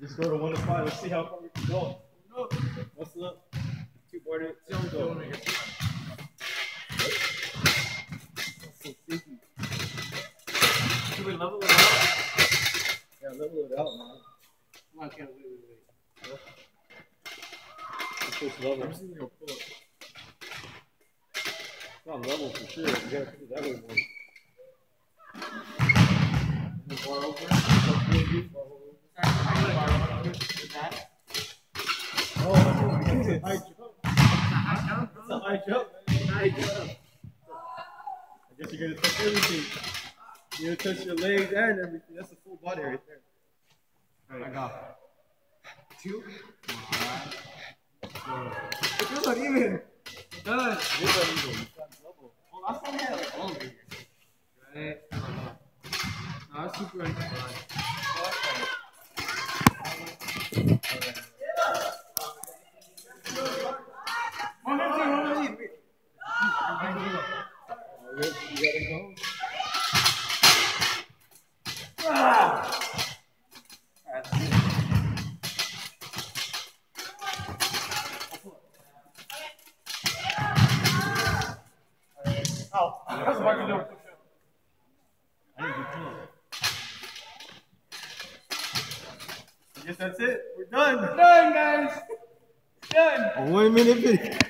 Just go to one to five. Let's see how far we can go. No. Muscle up. Two boarded. See how we go. That's so. Should we level it out? Yeah, level it out, man. Come on, Ken, wait, wait, wait. Let's push level. I'm seeing your pull up. It's not level for sure. You gotta put it that way more. Bar over. Oh, a high jump. That's a high jump. High jump. I guess you're gonna touch everything. You're gonna touch your legs and everything. That's a full body right there. I got two. It's not even. Done. It's not even. It's not level. Well, last time I had like all. Right? I it's super unfun. Oh, go. Oh, that's what I can do. I didn't do pull I guess that's it. We're done. Done, guys. Done. A one minute video.